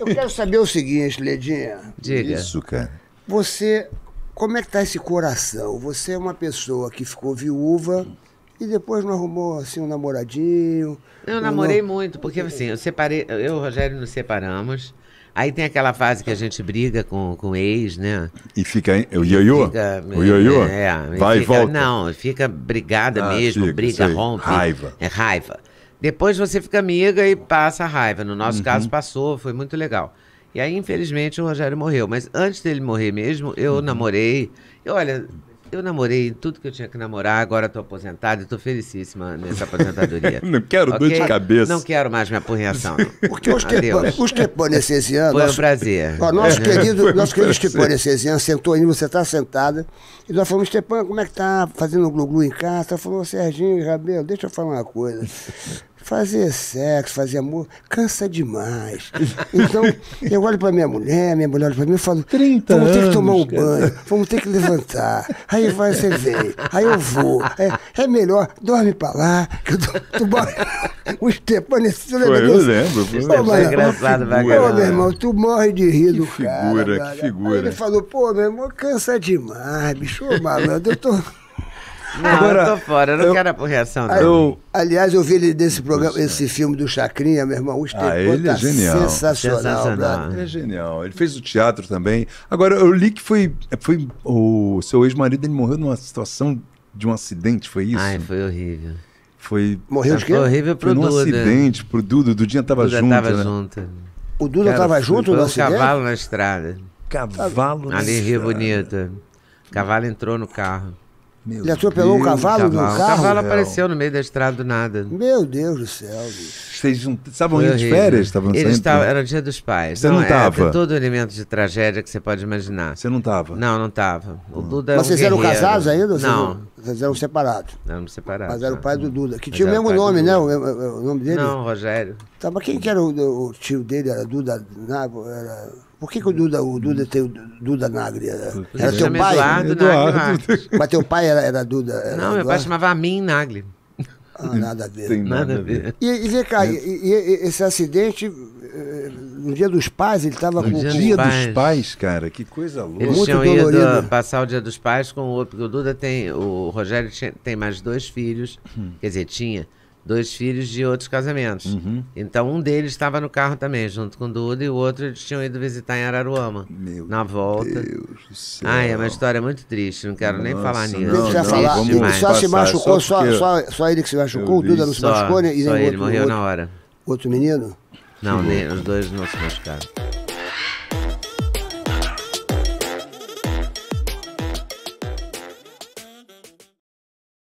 Eu quero saber o seguinte, Ledinha. Diga. Isso, cara. Você, como é que tá esse coração? Você é uma pessoa que ficou viúva e depois não arrumou assim um namoradinho? Eu Ou namorei não? muito, porque assim, eu separei, eu e o Rogério nos separamos. Aí tem aquela fase que a gente briga com, com o ex, né? E fica o ioiô? Fica- O ioiô? É, Vai e fica- volta. Não, fica brigada Ah, mesmo, fica, briga, sei. rompe. Raiva. É raiva. Depois você fica amiga e passa a raiva. No Uhum. nosso caso passou, foi muito legal. E aí, infelizmente, o Rogério morreu. Mas antes dele morrer mesmo, eu Uhum. namorei. E olha, eu namorei tudo que eu tinha que namorar, agora estou aposentada e estou felicíssima nessa aposentadoria. Não quero dor de cabeça. Não quero mais minha apurreação. Porque os, os tepanecesianos. Foi um nosso- prazer. Ó, nosso querido, foi um nosso querido prazer. Stepan sentou aí, você está sentada. E nós falamos, Stepan, como é que tá fazendo glu-glu em casa? Ela falou, Serginho, Rabelo, deixa eu falar uma coisa. Fazer sexo, fazer amor, cansa demais. Então, eu olho pra minha mulher, minha mulher olha pra mim e falo, 30 vamos ter que tomar um anos, cara. banho, vamos ter que levantar. Aí vai, você vem, aí eu vou. É, é melhor, dorme pra lá, que eu tô, tu morre. O Stepan, você lembra Foi, eu disso? lembro. foi. Ô, Foi mano, engraçado, uma Pô, meu irmão, tu morre de rir do Que cara. figura, cara. que figura. Aí ele falou, pô, meu irmão, cansa demais, bicho, ô, malandro, eu tô... Não, Agora, eu tô fora, eu não eu- quero apurreação, não. Eu, Aliás, eu vi ele desse programa, esse filme do Chacrinha, meu irmão, o Ah, ele é tá genial. sensacional, Sensacional. Ele é genial. Ele fez o teatro também. Agora, eu li que foi, foi o seu ex-marido, ele morreu numa situação de um acidente, foi isso? Ai, foi horrível. Foi, Morreu de quê? Foi horrível foi pro num Duda. acidente pro Duda. O Dudinha tava Duda junto, tava né? junto. O Duda Cara, tava foi- junto Foi no um acidente? cavalo na estrada. Cavalo. Ali em na Rio estrada. Bonito. O cavalo entrou no carro. Meu Ele atropelou um Deus. cavalo no Cavalo. O carro? cavalo apareceu no meio da estrada do nada. Meu Deus do céu, bicho. Vocês não estavam indo de férias? Estavam Eles estavam, era o dia dos pais. Você não é, tava? tem todo o elemento de tragédia que você pode imaginar. Você não tava? Não, não tava. O Duda é Mas um vocês eram guerreiro. casados ainda? Não, Vocês eram separados. éramos separados. Mas era o tá. pai do Duda, que Mas tinha o mesmo nome, né? O, o- o nome dele? Não, Rogério. Tá, mas quem que era o, o tio dele? Era Duda Nagre? Era... Por que, que o Duda, o Duda tem o Duda Nagre? Era, era teu pai? Eduardo, Eduardo. Marques. Mas teu pai era, era Duda? Era Não, meu pai Eduardo? chamava Amin Nagli. Ah, nada a ver. Tem Nada a ver. E, e vem cá, e, e- e esse acidente, no dia dos pais, ele estava com... dia dia dos pais. pais, cara, que coisa louca. Eles Muito tinham ido dolorido. passar o dia dos pais com o outro, porque o Duda tem. O Rogério tinha- tem mais dois filhos, Hum. quer dizer, tinha dois filhos de outros casamentos. Uhum. Então um deles estava no carro também, junto com o Duda, e o outro eles tinham ido visitar em Araruama. Meu na volta. Deus do céu. Ai, é uma história muito triste, não quero nem Nossa, falar nisso. Não, não, falar, vamos ele demais. só se machucou, só só, só, ele que se machucou, o Duda não se machucou, né? E só nem ele outro, morreu outro, na hora. outro menino? Não, nem, os dois não se machucaram.